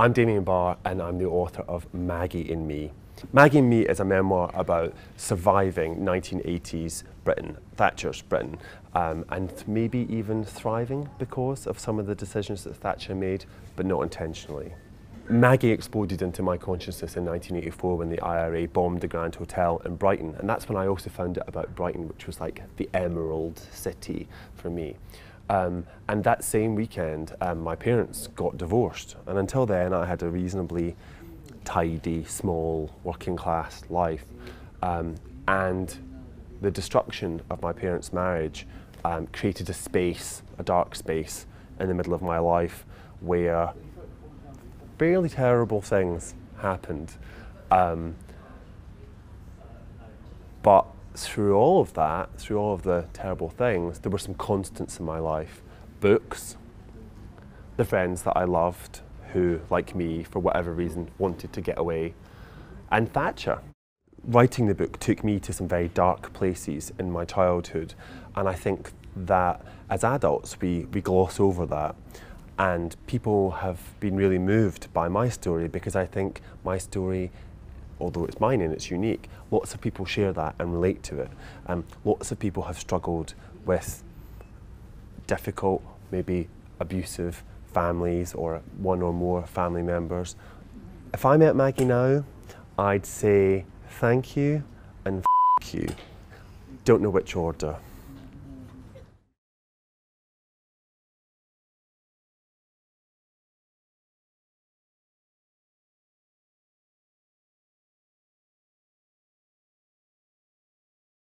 I'm Damian Barr and I'm the author of Maggie & Me. Maggie & Me is a memoir about surviving 1980s Britain, Thatcher's Britain, um, and maybe even thriving because of some of the decisions that Thatcher made, but not intentionally. Maggie exploded into my consciousness in 1984 when the IRA bombed the Grand Hotel in Brighton, and that's when I also found out about Brighton, which was like the emerald city for me. Um, and that same weekend, um, my parents got divorced. And until then, I had a reasonably tidy, small, working class life. Um, and the destruction of my parents' marriage um, created a space, a dark space, in the middle of my life where fairly terrible things happened. Um, but through all of that, through all of the terrible things, there were some constants in my life. Books, the friends that I loved who, like me, for whatever reason, wanted to get away, and Thatcher. Writing the book took me to some very dark places in my childhood, and I think that as adults we, we gloss over that. And people have been really moved by my story because I think my story although it's mine and it's unique, lots of people share that and relate to it. Um, lots of people have struggled with difficult, maybe abusive families or one or more family members. If I met Maggie now, I'd say thank you and f you. Don't know which order.